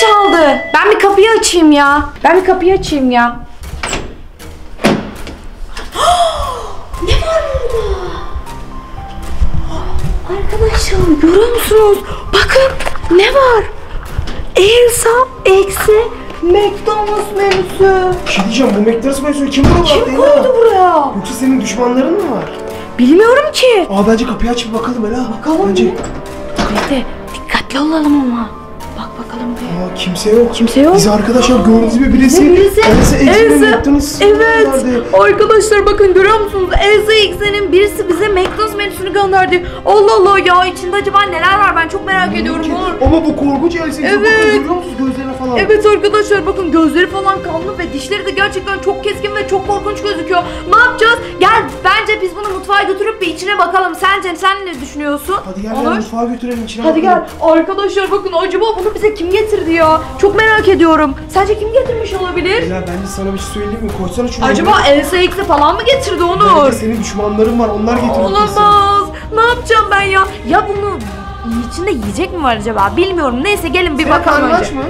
çaldı. Ben bir kapıyı açayım ya. Ben bir kapıyı açayım ya. ne var burada? Arkadaşlar görüyor musunuz? Bakın ne var? Elsa eksi McDonald's menüsü. Bir şey diyeceğim bu McDonald's menüsünü kim bıraktı Kim koydu buraya? Yoksa senin düşmanların mı var? Bilmiyorum ki. Aa bence kapıyı aç bir bakalım Ela. Bakalım Bence... Bekle dikkatli olalım ama. Aa kimse yok. Kimse yok. Biz arkadaşlar gördüğünüz gibi birisi. Birisi? Elsa Elsa. McDonald's Evet. gönderdi. Arkadaşlar bakın görüyor musunuz? Elsa X'nin birisi bize McDonald's menüsünü gönderdi. Allah Allah ya içinde acaba neler var ben çok merak ediyorum. Ki- Olur. Ama bu korkunç Elsa. Evet. Bakın görüyor musunuz gözlerine falan? Evet arkadaşlar bakın gözleri falan kanlı ve dişleri de gerçekten çok keskin ve çok korkunç gözüküyor. Ne yapacağız? Gel bence biz bunu mutfağa götürüp bir içine bakalım. Sence sen ne düşünüyorsun? Hadi gel Olur. mutfağa götürelim içine Hadi bakalım. gel. Arkadaşlar bakın acaba bunu bize kim getirdi ya? Çok merak ediyorum. Sence kim getirmiş olabilir? Ela bence sana bir şey söyleyeyim mi? Koysana şunu. Acaba Elsa X'e falan mı getirdi Onur? Bence senin düşmanların var onlar getirdi. Olamaz. Ne yapacağım ben ya? Ya bunu içinde yiyecek mi var acaba? Bilmiyorum. Neyse gelin bir Senin bakalım önce. aç mı?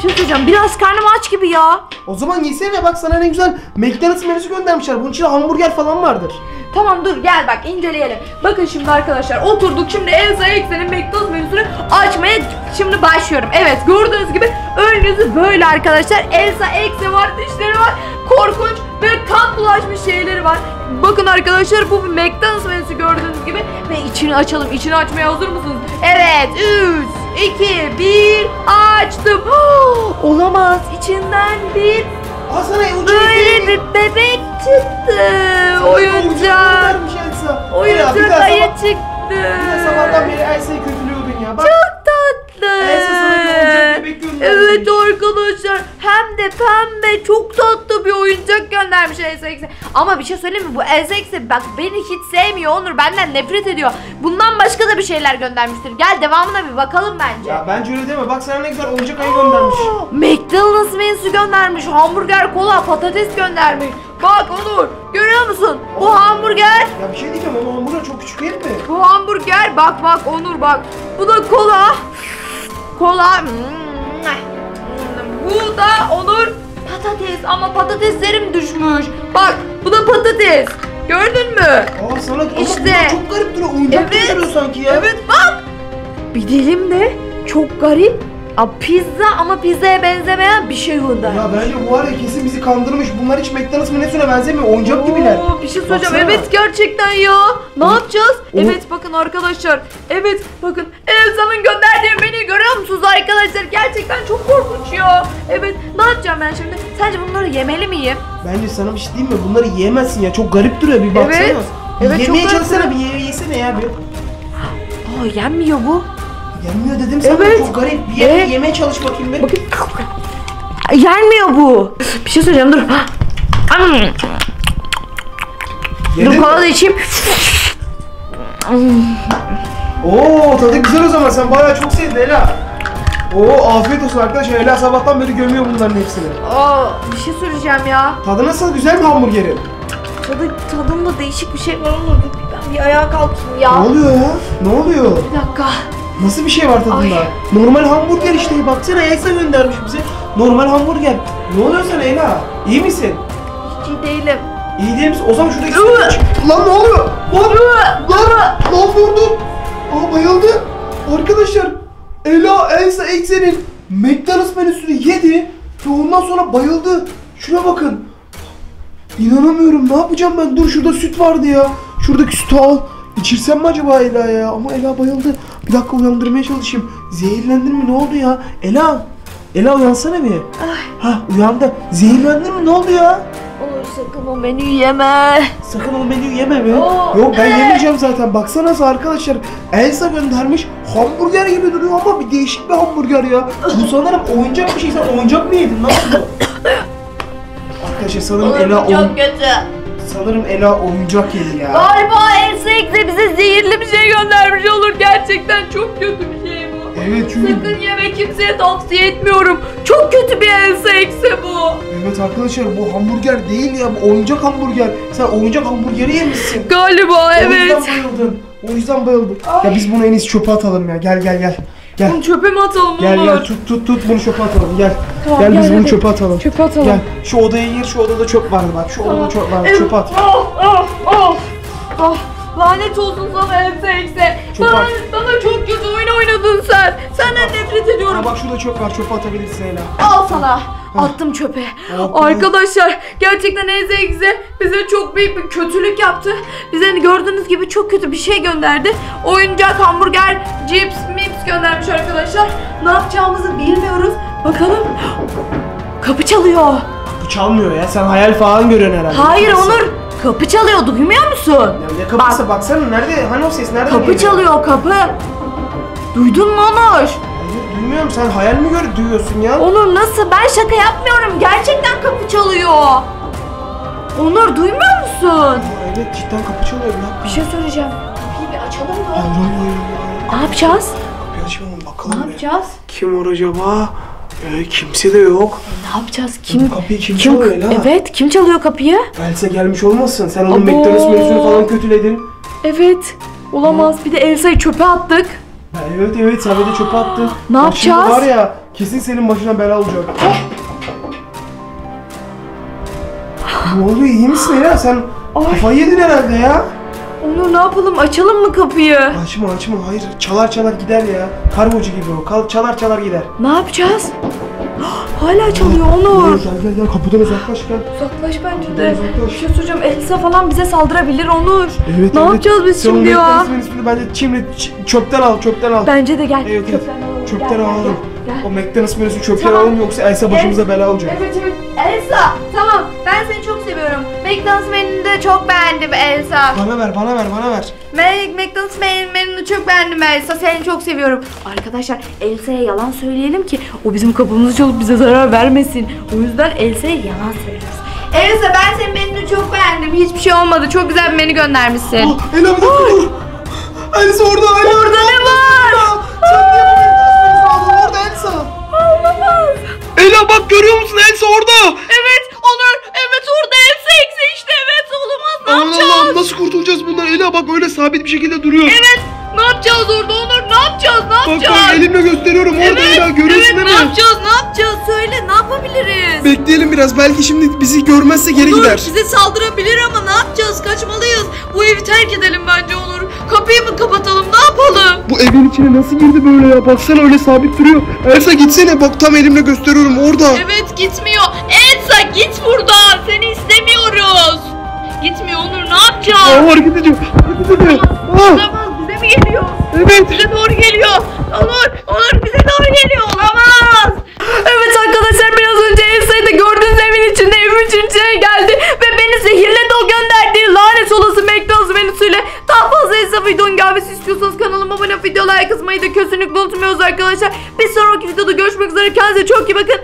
Bir şey söyleyeceğim. Biraz karnım aç gibi ya. O zaman yesene bak sana ne güzel McDonald's menüsü göndermişler. Bunun içinde hamburger falan vardır. Tamam dur gel bak inceleyelim. Bakın şimdi arkadaşlar oturduk şimdi Elsa Eksen'in McDonald's menüsünü açmaya şimdi başlıyorum. Evet gördüğünüz gibi önünüzü böyle arkadaşlar. Elsa Eksen var dişleri var. Korkunç ve kan bulaşmış şeyleri var. Bakın arkadaşlar bu bir McDonald's menüsü gördüğünüz gibi. Ve içini açalım. İçini açmaya hazır mısınız? Evet 3, 2, 1 açtım. Olamaz içinden bir Aa sana oyuncak böyle bir bebek çıktı. Oyuncak. Elsa. Oyuncak bir daha ayı çıktı. bir daha sabahtan beri Elsa'yı kötülüyordun ya. Bak Çok tatlı. Evet arkadaşlar hem de pembe çok tatlı bir oyuncak göndermiş Elsa X'e. Ama bir şey söyleyeyim mi bu Elsa X'e bak beni hiç sevmiyor Onur benden nefret ediyor. Bundan başka da bir şeyler göndermiştir. Gel devamına bir bakalım bence. Ya bence öyle deme. Bak sana ne güzel oyuncak ayı göndermiş. McDonald's menüsü göndermiş. Hamburger, kola, patates göndermiş. Bak Onur görüyor musun? Bu hamburger Ya bir şey diyeceğim ama hamburger çok küçük değil mi? Bu hamburger bak bak Onur bak. Bu da kola. Kola. Bu da Onur patates ama patateslerim düşmüş. Bak bu da patates. Gördün mü? Aa sana ama İşte. bunlar çok garip duruyor. Oyuncak Evet. sanki ya. Evet bak. Bir dilim de çok garip. A, pizza ama pizzaya benzemeyen bir şey gönder. Ya bence bu var ya kesin bizi kandırmış. Bunlar hiç McDonald's menüsüne benzemiyor. Oyuncak gibiler. Bir şey söyleyeceğim. Baksana. Evet gerçekten ya. Ne Onu- yapacağız? onu- Evet bakın arkadaşlar. Evet bakın Elsa'nın gönderdiği menüyü görüyor musunuz arkadaşlar? Gerçekten çok korkunç ya. Evet ne yapacağım ben şimdi? Sence bunları yemeli miyim? Bence sana bir şey diyeyim mi? Bunları yiyemezsin ya. Çok garip duruyor bir baksana. Evet. Bir Evet, çok yemeye garip çalışsana bir ye- yesene ya bir. Aa yenmiyor bu. Yenmiyor dedim sana Evet. çok garip. Bir yeme, Evet. yemeye çalış bakayım bir. Bakın. Yenmiyor bu. Bir şey söyleyeceğim dur. Hmm. Yedin Dur mi? kola da içeyim. Oo tadı güzel o zaman. Sen bayağı çok sevdin Ela. Oo afiyet olsun arkadaşlar. Ela sabahtan beri gömüyor bunların hepsini. Aa bir şey söyleyeceğim ya. Tadı nasıl? Güzel mi hamburgerin? Tadı, tadında değişik bir şey var ama dur ben bir ayağa kalkayım ya. Ne oluyor ya? Ne oluyor? Bir dakika. Nasıl bir şey var tadında? Ay. Normal hamburger işte. Baksana Elsa göndermiş bize. Normal hamburger. Ne oluyor sana Ela? İyi misin? Hiç iyi değilim. İyi değil misin? O zaman şuradaki. Lan ne oluyor? Lan! Lan! Lan vurdum. Aa bayıldı. Arkadaşlar Ela Elsa Eksen'in McDonald's menüsünü yedi ve ondan sonra bayıldı. Şuna bakın. İnanamıyorum. Ne yapacağım ben? Dur şurada süt vardı ya. Şuradaki sütü al. İçirsem mi acaba Ela ya? Ama Ela bayıldı. Bir dakika uyandırmaya çalışayım. Zehirlendin mi? Ne oldu ya? Ela. Ela uyansana bir. Ha uyandı. Zehirlendin mi? Ne oldu ya? Olur sakın o menüyü yeme. Sakın o menüyü yeme mi? Oo, Yok ben evet. yemeyeceğim zaten. Baksanıza arkadaşlar. Elsa göndermiş. Hamburger gibi duruyor ama bir değişik bir hamburger ya. Bu sanırım oyuncak bir şey. Sen oyuncak mı yedin? Nasıl bu? Arkadaşlar sanırım Ela çok kötü. Sanırım Ela oyuncak yedi ya. Galiba Elsek bize zehirli bir şey göndermiş olur. Gerçekten çok kötü bir şey bu. Evet çünkü... Sakın yeme kimseye tavsiye etmiyorum. Çok kötü bir Elsek bu. Evet arkadaşlar bu hamburger değil ya. Bu oyuncak hamburger. Sen oyuncak hamburgeri yemişsin. Galiba O evet. yüzden bayıldın. O yüzden bayıldın. Ya biz bunu en iyisi çöpe atalım ya. Gel gel gel. Gel. Bunu çöpe mi atalım Gel Onur? gel tut tut tut bunu çöpe atalım gel. Tamam, gel, gel, biz bunu hadi. çöpe atalım. Çöpe atalım. Gel şu odaya gir şu odada çöp vardı bak şu odada çöp vardı çöpe at. Oh, oh, oh. Ah, lanet olsun sana Elsa Ekse. Çok Bana, var. bana çok kötü oyun oynadın sen. Senden nefret ediyorum. Aa, bak şurada çöp var çöpe atabilirsin Ela. Al sana. Attım çöpe. Oh, Arkadaşlar gerçekten Ekse bize çok büyük bir kötülük yaptı. Bize gördüğünüz gibi çok kötü bir şey gönderdi. Oyuncak, hamburger, cips, göndermiş arkadaşlar. Ne yapacağımızı bilmiyoruz. Bakalım. Kapı çalıyor. Bu çalmıyor ya sen hayal falan görüyorsun herhalde. Hayır Kapısı. Onur. Kapı çalıyor duymuyor musun? Ya ne kapısı baksana nerede hani o ses nereden Kapı geliyor? çalıyor kapı. Duydun mu Onur? Hayır duymuyorum sen hayal mi gör duyuyorsun ya? Onur nasıl? Ben şaka yapmıyorum. Gerçekten kapı çalıyor. Onur duymuyor musun? Evet cidden kapı çalıyor bir Bir şey söyleyeceğim. Kapıyı bir açalım mı? hayır hayır. hayır. Ne yapacağız? Kapıyı açalım Ne bakalım. bir. yapacağız? Kim var acaba? Ee, kimse de yok. Ne yapacağız? Kim? Kapıyı kim, Kim? çalıyor Ela? Evet, kim çalıyor kapıyı? Elsa gelmiş olmasın. Sen onun. McDonald's menüsünü falan kötüledin. Evet. Olamaz. Bir de Elsa'yı çöpe attık. Ha, evet evet sen de çöpe attın. Ne şimdi yapacağız? var ya kesin senin başına bela olacak. ne oluyor iyi misin Ela? Sen Ay. kafayı yedin herhalde ya. Onur ne yapalım? Açalım mı kapıyı? Açma açma hayır çalar çalar gider ya. Kargocu gibi o. Kal, çalar çalar gider. Ne yapacağız? Hala çalıyor Onur. Gel gel gel kapıdan uzaklaş gel. Uzaklaş bence de. uzaklaş. Bir şey söyleyeceğim. Elsa falan bize saldırabilir Onur. Evet, ne evet. yapacağız biz Sen onun şimdi ya? McDonald's menüsünü bence çimle ç- çöpten al çöpten al. Bence de gel. Evet, evet. Çöpten alalım. Çöpten Gel, gel, alalım. gel. O McDonald's menüsünü çöpten Tamam. alalım yoksa Elsa başımıza bela olacak. Evet evet. Elsa tamam ben seni çok seviyorum. McDonald's menünü de çok beğendim Elsa. Bana ver bana ver bana ver. Ben McDonald's men- menünü çok beğendim Elsa. Seni çok seviyorum. Arkadaşlar Elsa'ya yalan söyleyelim ki o bizim kapımızı çalıp bize zarar vermesin. O yüzden Elsa'ya yalan söylüyoruz. Elsa ben senin menünü çok beğendim. Hiçbir şey olmadı. Çok güzel bir menü göndermişsin. Ah, Ela bir dakika dur. Elsa orada Ela. Orada ne var? Sen niye sabit bir şekilde duruyor. Evet. Ne yapacağız orada Onur? Ne yapacağız? Ne Bak yapacağız? bak elimle gösteriyorum orada Ela görüyorsun evet, değil ne mi? yapacağız? Ne yapacağız? Söyle ne yapabiliriz? Bekleyelim biraz belki şimdi bizi görmezse geri Onur gider. bize saldırabilir ama ne yapacağız? Kaçmalıyız. Bu evi terk edelim bence Onur. Kapıyı mı kapatalım? Ne yapalım? Bu evin içine nasıl girdi böyle ya? Baksana öyle sabit duruyor. Elsa gitsene bak tam elimle gösteriyorum orada. Evet gitmiyor. Elsa git buradan. Gitmiyor Onur ne yapacağız? Aa, hareket ediyor. Hareket ediyor. Aa, Olamaz bize mi geliyor? evet. Bize doğru geliyor. Onur, Onur bize doğru geliyor. Olamaz. Evet arkadaşlar biraz önce Elsa'yı da gördüğünüz evin içinde evin içine geldi ve beni zehirledi o gönderdiği lanet olası McDonald's menüsüyle daha fazla Elsa videonun gelmesi istiyorsanız kanalıma abone olup video like kısmayı da kesinlikle unutmuyoruz arkadaşlar. Bir sonraki videoda görüşmek üzere kendinize çok iyi bakın.